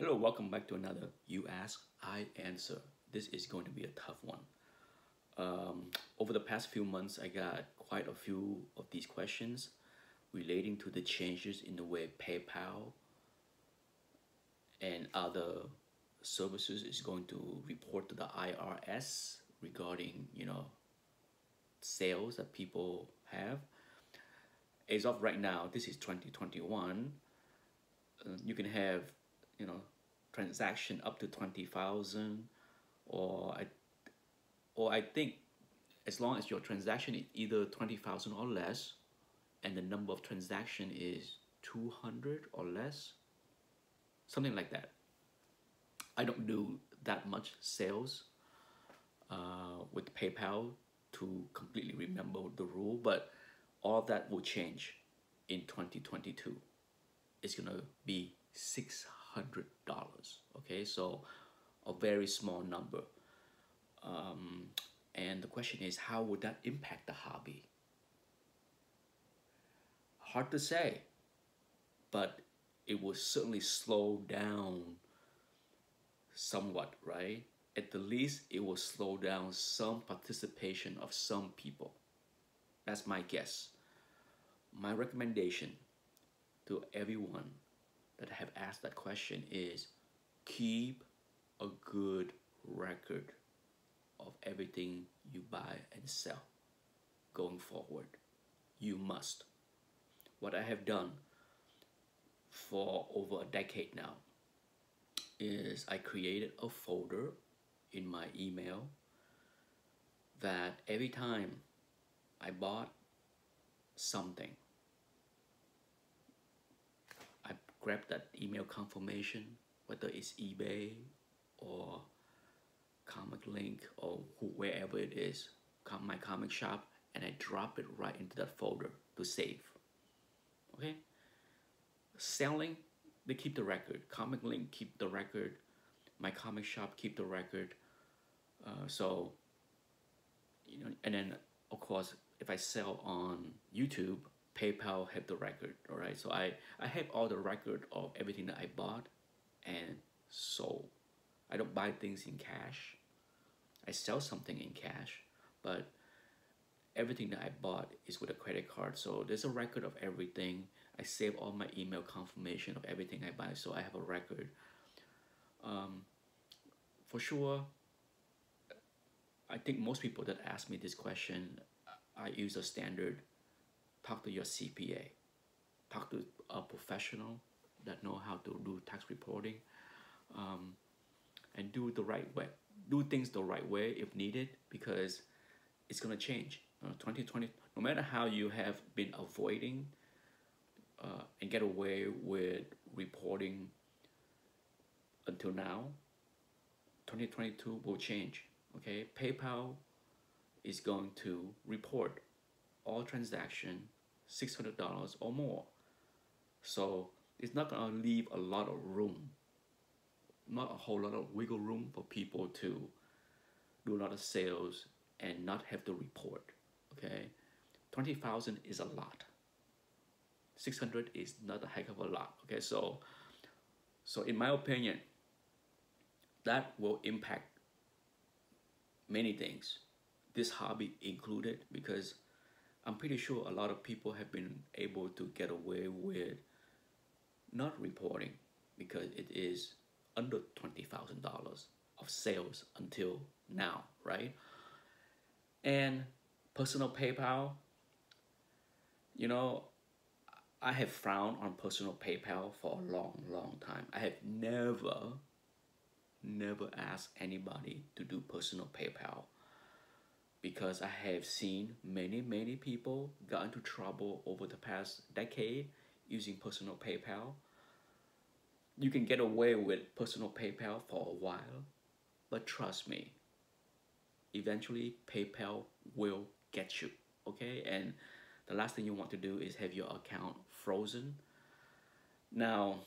Hello, welcome back to another You Ask, I Answer. This is going to be a tough one. Um, over the past few months, I got quite a few of these questions relating to the changes in the way PayPal and other services is going to report to the IRS regarding, you know, sales that people have. As of right now, this is 2021, uh, you can have you know transaction up to 20,000 or I or I think as long as your transaction is either 20,000 or less and the number of transaction is 200 or less something like that. I don't do that much sales uh, with PayPal to completely remember the rule but all that will change in 2022 it's gonna be 600 hundred dollars okay? So a very small number. Um, and the question is how would that impact the hobby? Hard to say but it will certainly slow down somewhat right? At the least it will slow down some participation of some people. That's my guess. My recommendation to everyone that have asked that question is keep a good record of everything you buy and sell going forward. You must. What I have done for over a decade now is I created a folder in my email that every time I bought something grab that email confirmation, whether it's eBay or ComicLink or wherever it is, my comic shop, and I drop it right into that folder to save. Okay? Selling, they keep the record. ComicLink keep the record. My comic shop keep the record. Uh, so, you know, and then of course, if I sell on YouTube, PayPal have the record, all right? So I, I have all the record of everything that I bought and sold. I don't buy things in cash. I sell something in cash, but everything that I bought is with a credit card. So there's a record of everything. I save all my email confirmation of everything I buy, so I have a record. Um, for sure, I think most people that ask me this question, I use a standard talk to your CPA, talk to a professional that know how to do tax reporting, um, and do the right way. Do things the right way if needed because it's gonna change. Uh, 2020, no matter how you have been avoiding uh, and get away with reporting until now, 2022 will change. Okay, PayPal is going to report all transaction $600 or more. So it's not to leave a lot of room, not a whole lot of wiggle room for people to do a lot of sales and not have to report. Okay, 20,000 is a lot. 600 is not a heck of a lot. Okay, so so in my opinion, that will impact many things, this hobby included, because I'm pretty sure a lot of people have been able to get away with not reporting because it is under $20,000 of sales until now, right? And personal PayPal, you know, I have frowned on personal PayPal for a long, long time. I have never, never asked anybody to do personal PayPal because I have seen many, many people got into trouble over the past decade using personal PayPal. You can get away with personal PayPal for a while, but trust me, eventually PayPal will get you, okay? And the last thing you want to do is have your account frozen. Now,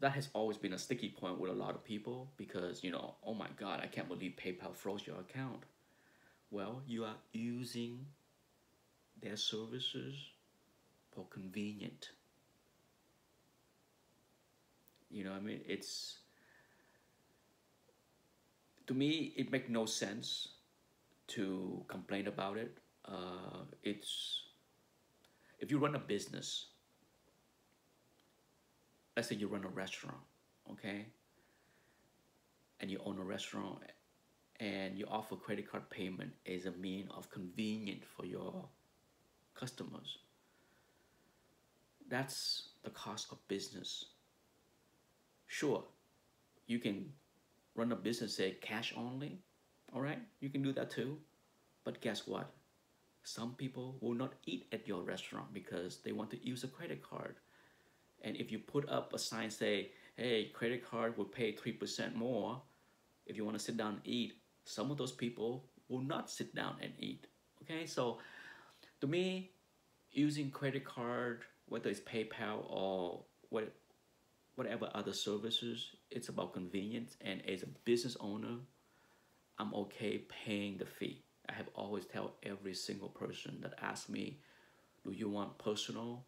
that has always been a sticky point with a lot of people because, you know, oh my God, I can't believe PayPal froze your account. Well, you are using their services for convenient. You know, I mean, it's to me, it makes no sense to complain about it. Uh, it's if you run a business, let's say you run a restaurant, okay, and you own a restaurant, and you offer credit card payment as a mean of convenience for your customers. That's the cost of business. Sure, you can run a business say cash only, all right? You can do that too. But guess what? Some people will not eat at your restaurant because they want to use a credit card. And if you put up a sign say, hey, credit card will pay 3% more if you want to sit down and eat, some of those people will not sit down and eat. Okay, so to me, using credit card, whether it's PayPal or what, whatever other services, it's about convenience. And as a business owner, I'm okay paying the fee. I have always tell every single person that asks me, do you want personal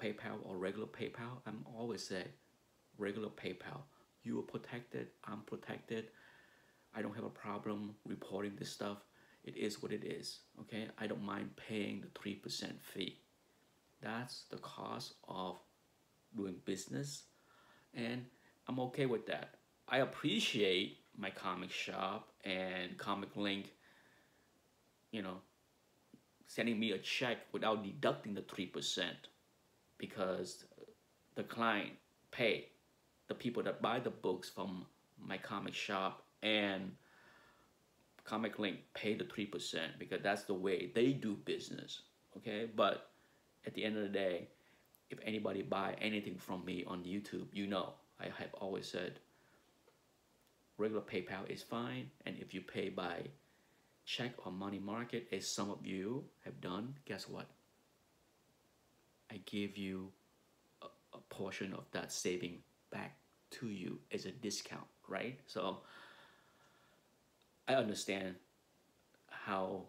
PayPal or regular PayPal? I'm always say regular PayPal. You are protected, I'm protected. I don't have a problem reporting this stuff. It is what it is, okay? I don't mind paying the 3% fee. That's the cost of doing business and I'm okay with that. I appreciate my comic shop and ComicLink you know sending me a check without deducting the 3% because the client pay the people that buy the books from my comic shop and ComicLink pay the 3% because that's the way they do business okay but at the end of the day if anybody buy anything from me on youtube you know i have always said regular PayPal is fine. And if you pay by check or money market, as some of you have done, guess what? I give you a, a portion of that saving back to you as a discount, right? So I understand how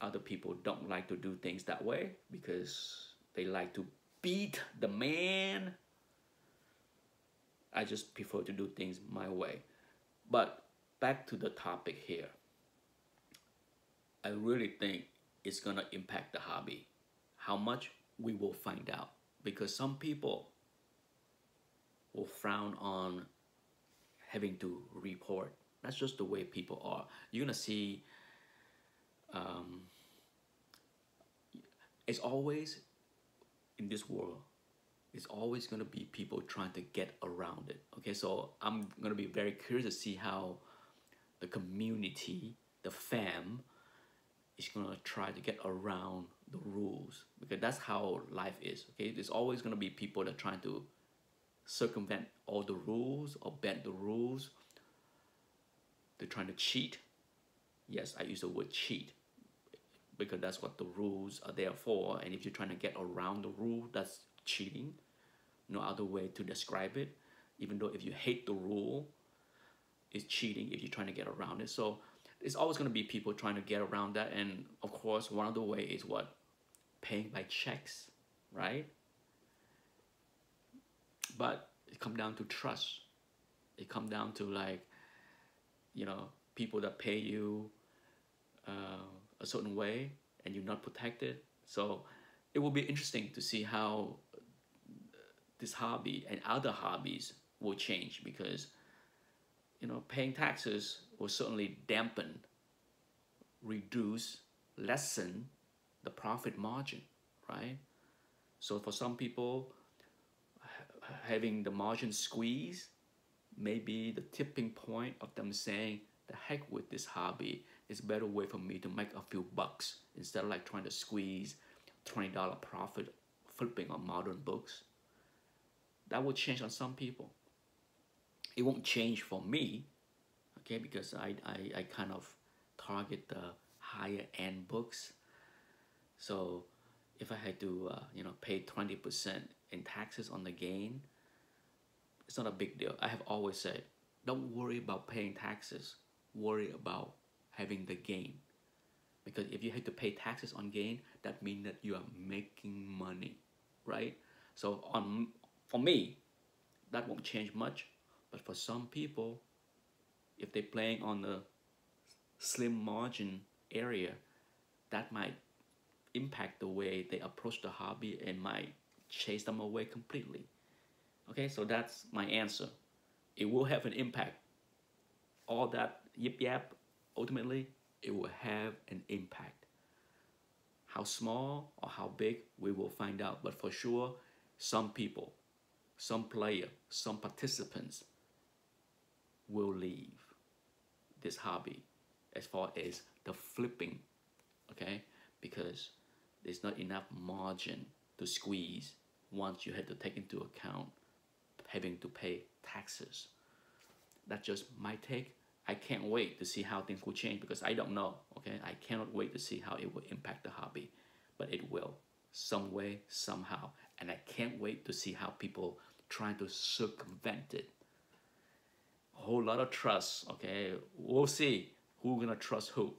other people don't like to do things that way because they like to beat the man. I just prefer to do things my way. But back to the topic here. I really think it's gonna impact the hobby. How much we will find out because some people will frown on having to report. That's just the way people are. You're gonna see. Um, it's always in this world it's always to be people trying to get around it okay so i'm to be very curious to see how the community the fam is to try to get around the rules because that's how life is okay there's always to be people that are trying to circumvent all the rules or bend the rules they're trying to cheat yes i use the word cheat because that's what the rules are there for and if you're trying to get around the rule that's cheating. No other way to describe it. Even though if you hate the rule, it's cheating if you're trying to get around it. So it's always going to be people trying to get around that. And of course, one of the way is what? Paying by checks, right? But it come down to trust. It come down to like, you know, people that pay you uh, a certain way and you're not protected. So it will be interesting to see how this hobby and other hobbies will change because you know paying taxes will certainly dampen reduce lessen the profit margin right so for some people having the margin squeeze may be the tipping point of them saying the heck with this hobby it's a better way for me to make a few bucks instead of like trying to squeeze $20 profit flipping on modern books that will change on some people. It won't change for me, okay, because I, I, I kind of target the higher end books. So if I had to, uh, you know, pay 20% in taxes on the gain, it's not a big deal. I have always said, don't worry about paying taxes. Worry about having the gain. Because if you have to pay taxes on gain, that means that you are making money, right? So on for me, that won't change much. But for some people, if they're playing on the slim margin area, that might impact the way they approach the hobby and might chase them away completely. Okay, so that's my answer. It will have an impact. All that yip yap, ultimately, it will have an impact. How small or how big, we will find out. But for sure, some people, some player, some participants will leave this hobby as far as the flipping, okay? Because there's not enough margin to squeeze once you have to take into account having to pay taxes. That's just my take. I can't wait to see how things will change because I don't know, okay? I cannot wait to see how it will impact the hobby, but it will some way, somehow. And I can't wait to see how people trying to circumvent it. A whole lot of trust, okay? We'll see who gonna trust who.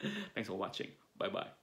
Thanks for watching. Bye-bye.